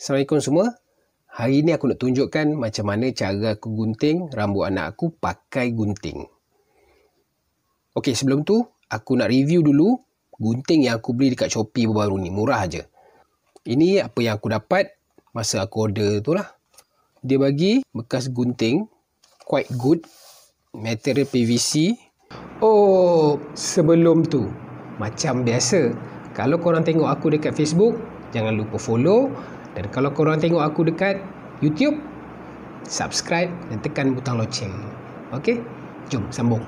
Assalamualaikum semua. Hari ni aku nak tunjukkan macam mana cara aku gunting rambut anak aku pakai gunting. Okey, sebelum tu aku nak review dulu gunting yang aku beli dekat Shopee baru ni. Murah aja. Ini apa yang aku dapat masa aku order tu lah. Dia bagi bekas gunting quite good material PVC. Oh, sebelum tu macam biasa. Kalau korang tengok aku dekat Facebook, jangan lupa follow dan kalau korang tengok aku dekat YouTube, subscribe dan tekan butang loceng. Okey? Jom sambung.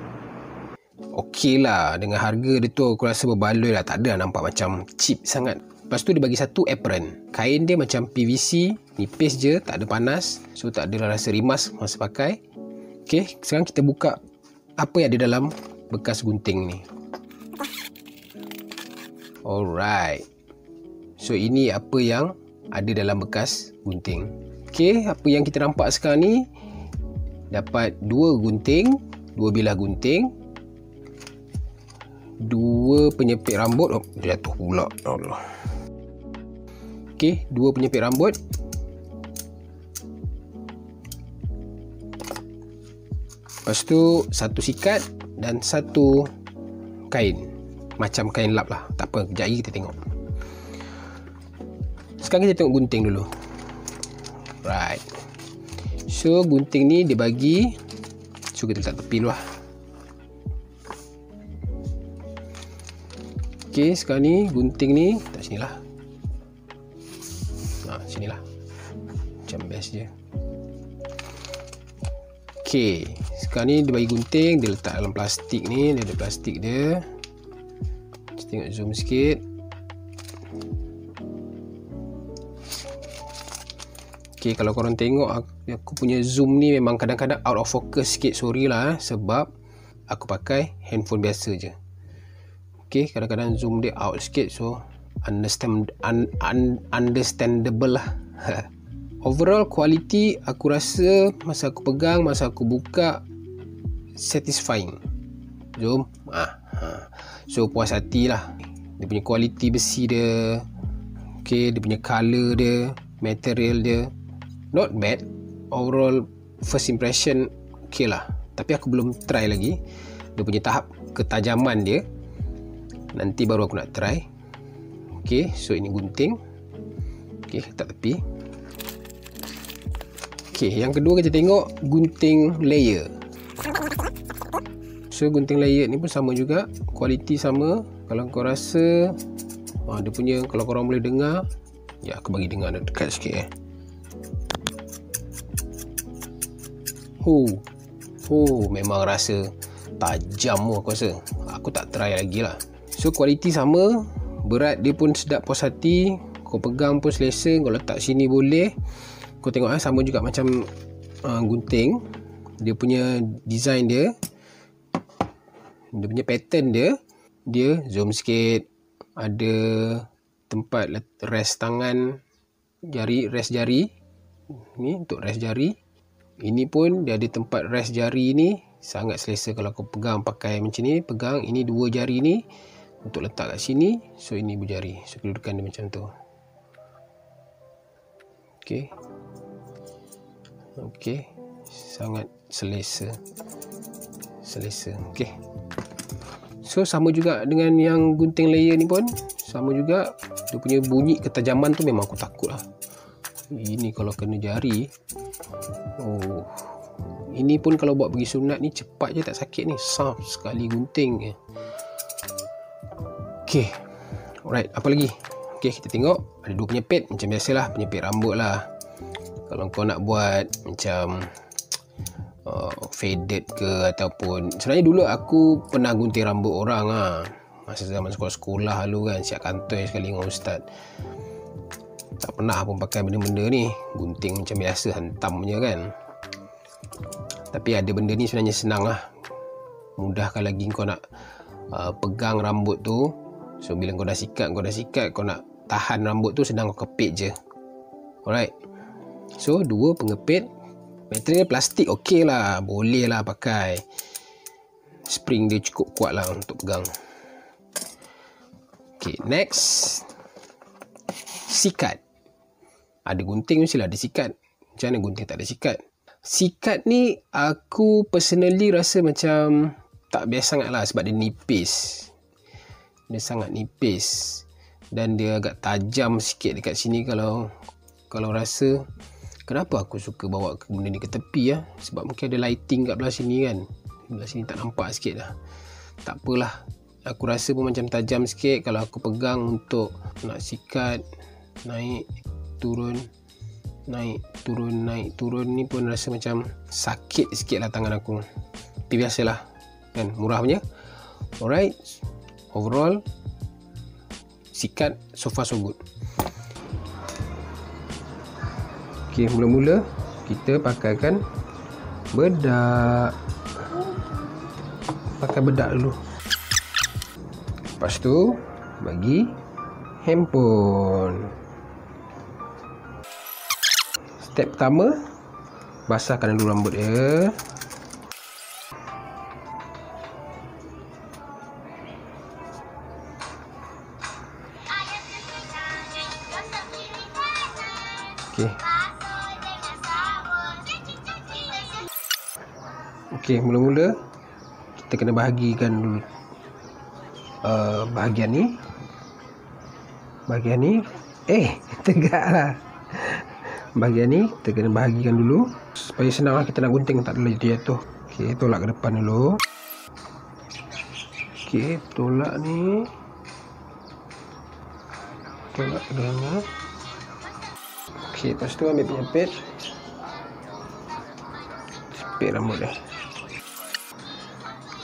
Okey lah, dengan harga dia tu aku rasa berbaloi lah. Tak ada lah nampak macam cheap sangat. Lepas tu dia bagi satu apron. Kain dia macam PVC, nipis je, tak ada panas. So tak ada rasa rimas masa pakai. Okey, sekarang kita buka apa yang ada dalam bekas gunting ni. Alright. So ini apa yang ada dalam bekas gunting. Okey, apa yang kita nampak sekarang ni dapat dua gunting, dua bilah gunting, dua penyepit rambut. Oh, jatuh pula. Allah. Okey, dua penyepit rambut. Lepas tu satu sikat dan satu kain. Macam kain lap lah. Tak apa, kejap lagi kita tengok. Sekarang kita tengok gunting dulu. Right. So gunting ni dia bagi So kita letak tepi dulu lah. Okay sekarang ni gunting ni Tak sini lah. Nah sini lah. Macam best je. Okay Sekarang ni dia bagi gunting Dia letak dalam plastik ni Dia ada plastik dia. Kita tengok zoom sikit Okay, kalau korang tengok aku punya zoom ni memang kadang-kadang out of focus sikit. Sorry lah eh, sebab aku pakai handphone biasa je. Okay, kadang-kadang zoom dia out sikit so understand un, un, understandable lah. Overall quality aku rasa masa aku pegang masa aku buka satisfying. Jom. Ah, ha. so puas hati lah. Dia punya quality besi dia okay, dia punya colour dia material dia not bad. Overall first impression okay lah. Tapi aku belum try lagi. Dia punya tahap ketajaman dia nanti baru aku nak try. Ok so ini gunting. Ok letak tepi. Ok yang kedua kita tengok gunting layer. So gunting layer ni pun sama juga. Kualiti sama. Kalau kau rasa ah, dia punya kalau korang boleh dengar ya aku bagi dengar dekat sikit eh Hu. Hu memang rasa tajam aku rasa. Aku tak try lagi lah. So kualiti sama, berat dia pun sedap puas hati. Kau pegang pun selesa, kau letak sini boleh. Kau tengok eh sama juga macam uh, gunting. Dia punya design dia. Dia punya pattern dia. Dia zoom sikit. Ada tempat rest tangan jari, rest jari. Ni untuk rest jari. Ini pun dia ada tempat rest jari ni. Sangat selesa kalau kau pegang pakai macam ni. Pegang ini dua jari ni untuk letak kat sini. So ini berjari. So kedudukan dia macam tu. Ok ok sangat selesa. Selesa. Ok so sama juga dengan yang gunting layer ni pun. Sama juga. Dia punya bunyi ketajaman tu memang aku takut lah. Ini kalau kena jari Oh. Ini pun kalau buat pergi sunat ni cepat je tak sakit ni. Soft sekali gunting. Okey. Alright, apa lagi? Okey, kita tengok ada dua penyepit macam biasalah, penyepit rambut lah. Kalau kau nak buat macam uh, faded ke ataupun sebenarnya dulu aku pernah gunting rambut orang ah. Masa zaman sekolah-sekolah dulu kan siap kantor sekali dengan ustaz tak pernah pun pakai benda-benda ni. Gunting macam biasa hentam je kan. Tapi ada benda ni sebenarnya senang lah. Mudahkan lagi kau nak uh, pegang rambut tu. So bila kau dah sikat kau dah sikat kau nak tahan rambut tu sedang kau kepit je. Alright. So dua pengepit. Material plastik ok lah. Boleh lah pakai. Spring dia cukup kuat lah untuk pegang. Ok next sikat ada gunting mestilah ada sikat. Macam mana gunting tak ada sikat? Sikat ni aku personally rasa macam tak biasa sangat lah sebab dia nipis. Dia sangat nipis. Dan dia agak tajam sikit dekat sini kalau kalau rasa kenapa aku suka bawa benda ni ke tepi ya sebab mungkin ada lighting kat belah sini kan belah sini tak nampak sikit lah tak apalah aku rasa pun macam tajam sikit kalau aku pegang untuk nak sikat naik turun. Naik turun naik turun ni pun rasa macam sakit sikit lah tangan aku. Tapi biasalah kan? Murah punya. Alright. Overall sikat so far so good. Ok mula-mula kita pakaikan bedak. Pakai bedak dulu. Lepas tu bagi handphone step pertama basahkan dulu rambut dia Okey. Okey, mula-mula kita kena bahagikan dulu uh, bahagian ni. Bahagian ni eh tegaklah. Bahagian ni kita kena bahagikan dulu supaya senang lah kita nak gunting tak lagi jatuh. Okey, tolak ke depan dulu. Okey, tolak ni. Tolak ke dalam. Okey, lepas tu ambil penyepit. Sepit rambut dia.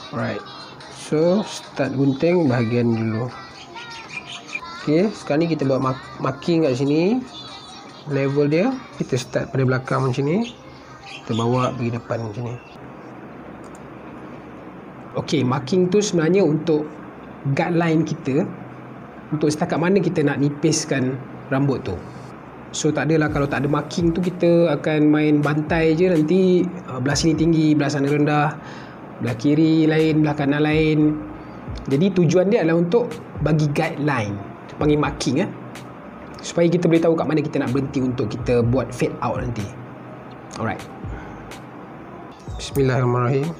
Alright. So, start gunting bahagian dulu. Okey, sekarang ni kita buat marking kat sini. Level dia, kita start pada belakang macam ni. Kita bawa pergi depan macam ni. Okey, marking tu sebenarnya untuk guideline kita untuk setakat mana kita nak nipiskan rambut tu. So tak adalah kalau tak ada marking tu kita akan main bantai je nanti uh, belah sini tinggi, belah sana rendah, belah kiri lain, belah kanan lain. Jadi tujuan dia adalah untuk bagi guideline, panggil marking eh. Supaya kita boleh tahu kat mana kita nak berhenti untuk kita buat fade out nanti. Alright. Bismillahirrahmanirrahim.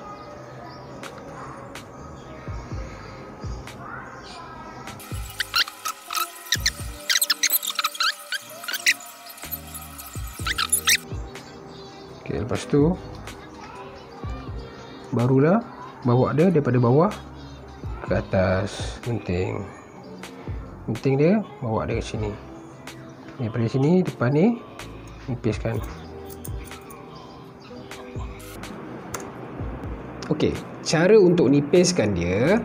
Okay, lepas tu barulah bawa dia daripada bawah ke atas gunting. Gunting dia bawa dia ke sini. Daripada sini depan ni nipiskan. Okey, cara untuk nipiskan dia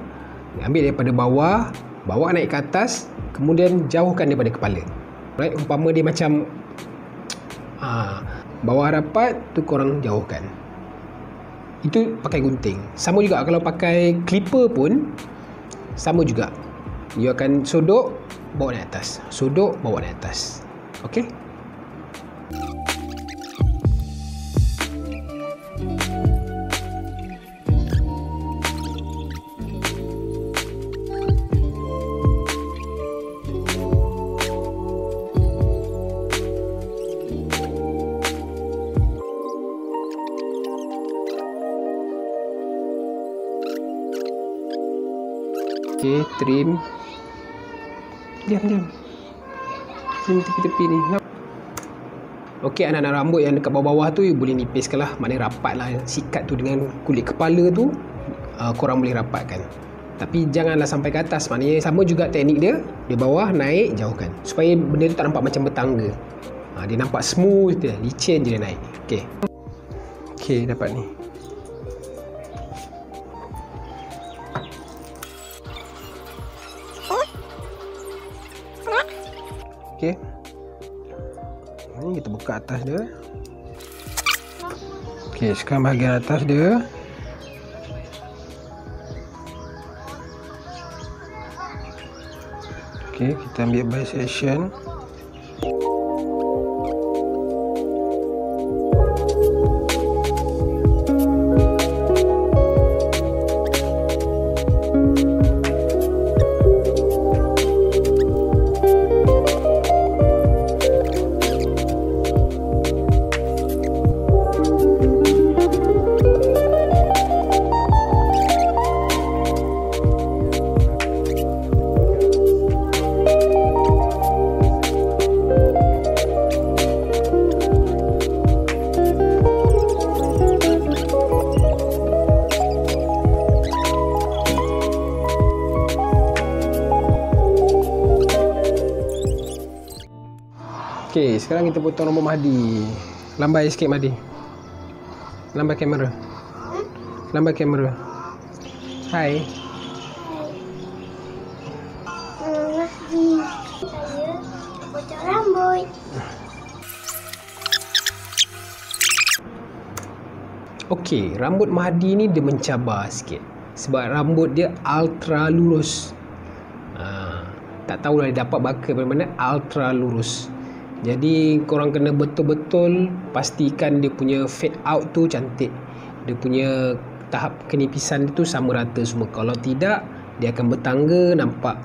ambil daripada bawah, bawa naik ke atas, kemudian jauhkan daripada kepala. Right, umpama dia macam ah bawah rapat tu korang jauhkan. Itu pakai gunting. Sama juga kalau pakai clipper pun sama juga. You akan sodok bawa naik atas. Sodok bawa naik atas ok Okey, trim. Diam, diam. Trim tepi-tepi ni. Okey, anak-anak rambut yang dekat bawah-bawah tu boleh nipiskan lah. Maknanya rapat lah. Sikat tu dengan kulit kepala tu, uh, korang boleh rapatkan. Tapi janganlah sampai ke atas. Maknanya sama juga teknik dia. Di bawah, naik, jauhkan. Supaya benda tu tak nampak macam bertangga. Ha, dia nampak smooth dia. Licin je dia naik. Okey. Okey, dapat ni. Okey. Ini kita buka atas dia. Okey, sekarang bahagian atas dia. Okey, kita ambil bisection. section. Okey, sekarang kita potong rambut Mahdi. Lambai sikit Mahdi. Lambai kamera. Lambai kamera. Hai. Mahdi. Saya potong rambut. Okey, rambut Mahdi ni dia mencabar sikit. Sebab rambut dia ultra lurus. Ha, tak tahulah dia dapat baka dari mana ultra lurus. Jadi korang kena betul-betul pastikan dia punya fade out tu cantik. Dia punya tahap kenipisan tu sama rata semua. Kalau tidak, dia akan bertangga nampak.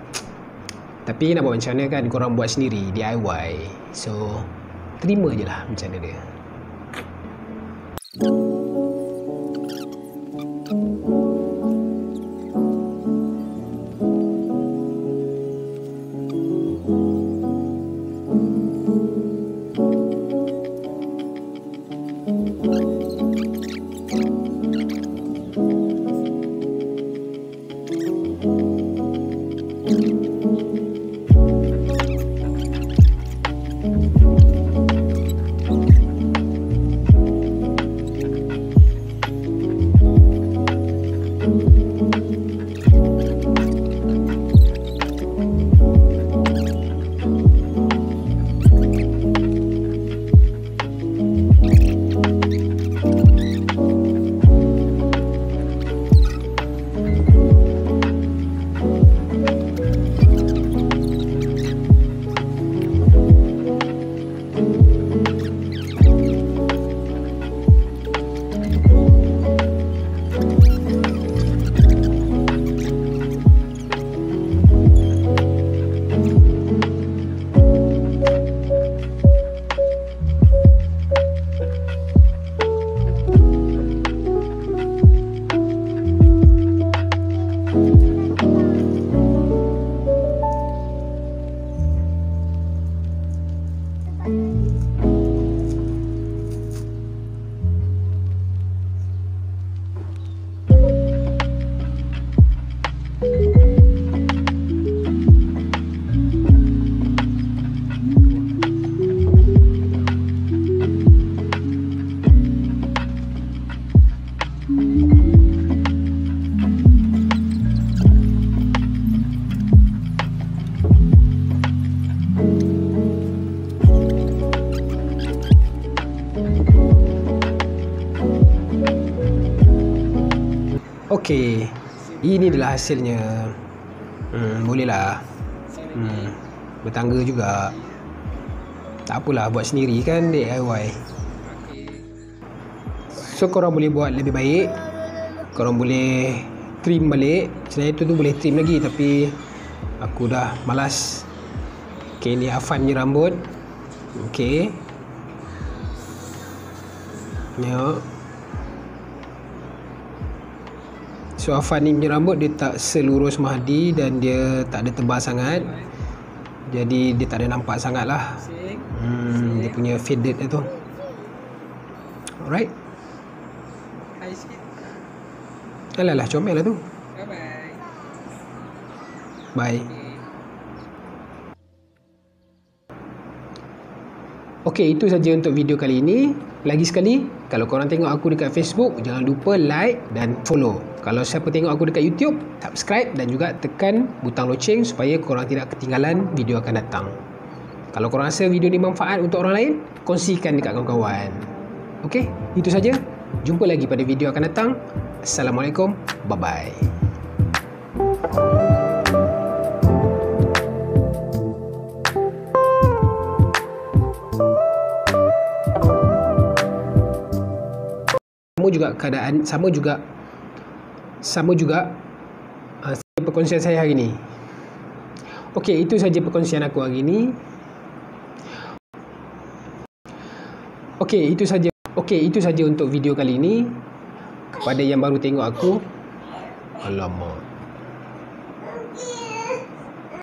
Tapi nak buat macam mana kan korang buat sendiri DIY. So terima je lah macam mana dia. Okey. Ini adalah hasilnya. Hmm, boleh lah. Hmm, bertangga juga. Tak apalah buat sendiri kan DIY. So korang boleh buat lebih baik. Korang boleh trim balik. Sebenarnya tu tu boleh trim lagi tapi aku dah malas. Okey ni Afan punya rambut. Okey. Tengok. So Afan ni punya rambut dia tak selurus Mahdi dan dia tak ada tebal sangat. Jadi dia tak ada nampak sangat lah. Hmm, dia punya faded dia tu. Alright. Alah lah comel lah tu. Bye. Bye. Okey, itu saja untuk video kali ini. Lagi sekali, kalau korang tengok aku dekat Facebook, jangan lupa like dan follow. Kalau siapa tengok aku dekat YouTube, subscribe dan juga tekan butang loceng supaya korang tidak ketinggalan video akan datang. Kalau korang rasa video ni manfaat untuk orang lain, kongsikan dekat kawan-kawan. Okey, itu saja. Jumpa lagi pada video akan datang. Assalamualaikum. Bye-bye. Juga keadaan sama juga sama juga uh, perkongsian saya hari ini. Okey, itu saja perkongsian aku hari ini. Okey, itu saja. Okey, itu saja untuk video kali ini. Kepada yang baru tengok aku, alamak.